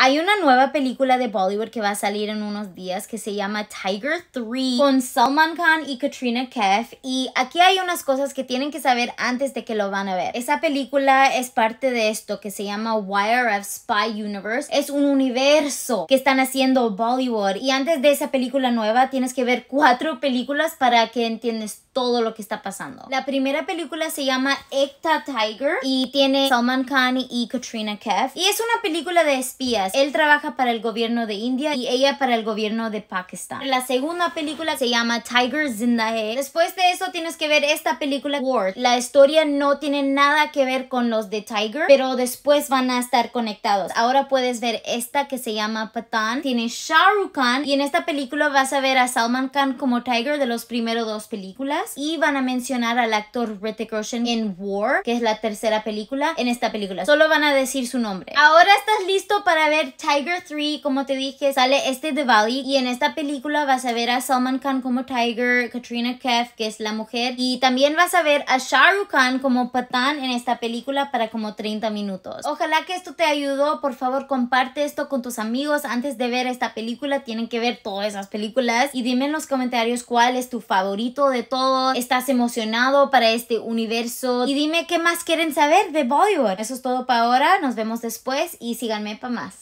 Hay una nueva película de Bollywood que va a salir en unos días que se llama Tiger 3 con Salman Khan y Katrina Kaif y aquí hay unas cosas que tienen que saber antes de que lo van a ver. Esa película es parte de esto que se llama YRF Spy Universe. Es un universo que están haciendo Bollywood y antes de esa película nueva tienes que ver cuatro películas para que entiendas todo lo que está pasando. La primera película se llama Ekta Tiger y tiene Salman Khan y Katrina Kaif y es una película de espías él trabaja para el gobierno de India y ella para el gobierno de Pakistán. La segunda película se llama Tiger Zindahe. Después de eso tienes que ver esta película War. La historia no tiene nada que ver con los de Tiger, pero después van a estar conectados. Ahora puedes ver esta que se llama Patan. Tiene Shah Rukh Khan y en esta película vas a ver a Salman Khan como Tiger de los primeros dos películas y van a mencionar al actor Hrithik Roshan en War, que es la tercera película en esta película. Solo van a decir su nombre. Ahora estás listo para ver Tiger 3, como te dije, sale este de Valley y en esta película vas a ver a Salman Khan como Tiger, Katrina Kaif, que es la mujer, y también vas a ver a Shah Khan como Patan en esta película para como 30 minutos. Ojalá que esto te ayudó, por favor comparte esto con tus amigos antes de ver esta película, tienen que ver todas esas películas y dime en los comentarios cuál es tu favorito de todo, estás emocionado para este universo y dime qué más quieren saber de Bollywood. Eso es todo para ahora, nos vemos después y síganme para más.